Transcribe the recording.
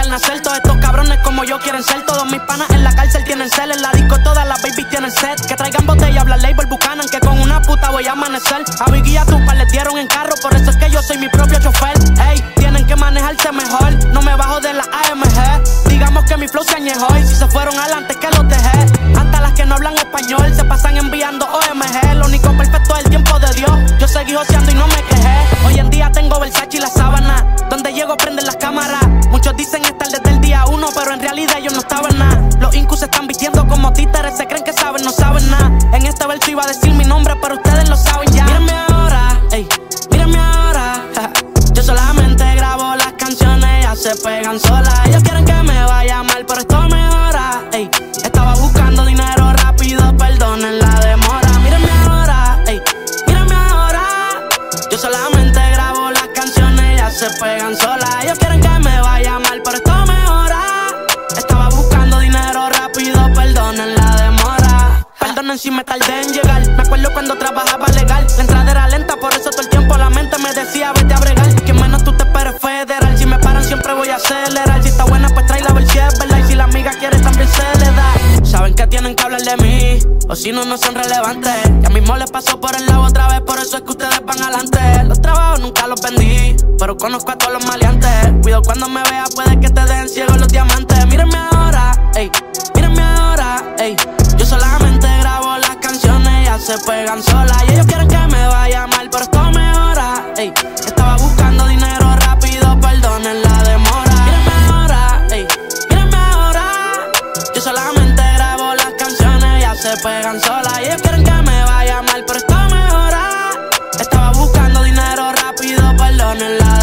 al nacer. Todos estos cabrones como yo quieren ser. Todos mis panas en la cárcel tienen cel. En la disco todas las babies tienen set. Que traigan botella, habla label Buchanan. Que con una puta voy a amanecer. A Biggie a Tupac les dieron en carro. Por eso es que yo soy mi propio chofer. Ey, tienen que manejarse mejor. No me bajo de la AMG. Digamos que mi flow se añejó. Y si se fueron adelante, que los dejé. Hasta las que no hablan español se pasan enviando OMG. Lo único perfecto es el tiempo de Dios. Yo seguí joseando y no me quejé. Hoy en día tengo Versace y la sábana. Donde llego prenden las cámaras. Muchos dicen estar desde el día uno, pero en realidad ellos no estaban nada. Los incus se están vistiendo como títeres, se creen que saben, no saben nada. En este verso iba a decir mi nombre, pero ustedes lo saben ya. Mírenme ahora, ey, mírenme ahora. Yo solamente grabo las canciones, ya se pegan solas. Ellos quieren que me vaya mal, pero esto mejora. Ey, estaba buscando dinero rápido, perdonen la demora. Mírenme ahora, ey, mírenme ahora. Yo solamente grabo las canciones, ya se pegan solas. Perdonen si me tardé en llegar. Me acuerdo cuando trabajaba legal. La entrada era lenta, por eso todo el tiempo la mente me decía vete a bregar. Que menos tú te esperes federal. Si me paran, siempre voy a acelerar. Si está buena, pues trae la si es. Y si la amiga quiere, también se le da. Saben que tienen que hablar de mí, o si no, no son relevantes. Ya mismo les pasó por el lado otra vez, por eso es que ustedes van adelante. Los trabajos nunca los vendí, pero conozco a todos los maleantes. Cuido cuando me vea, puede que te den ciego los diamantes. Mírenme ahora, se pegan solas. Y ellos quieren que me vaya mal, pero esto mejora. Ey, estaba buscando dinero rápido, perdonen la demora. Mírenme ahora, ey, mírenme ahora. Yo solamente grabo las canciones, ya se pegan solas. Y ellos quieren que me vaya mal, pero esto mejora. Estaba buscando dinero rápido, perdonen la demora.